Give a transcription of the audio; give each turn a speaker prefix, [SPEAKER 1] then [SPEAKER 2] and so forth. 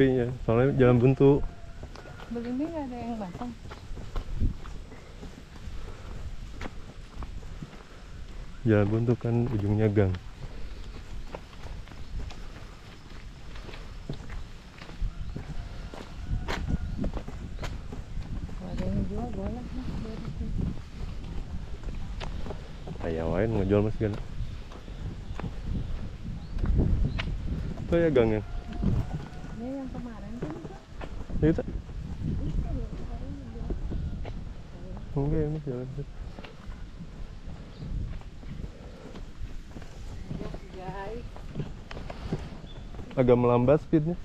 [SPEAKER 1] Sepi ya, soalnya jalan buntu.
[SPEAKER 2] Begini nggak ada yang matang.
[SPEAKER 1] Jalan buntu kan ujungnya gang. Ayah wae nu ngejual mas segala. Itu ya gangnya.
[SPEAKER 2] Ini yang kemarin kan
[SPEAKER 1] Itu. Enggak, jalan.
[SPEAKER 2] Guys,
[SPEAKER 1] Agak melambat speednya.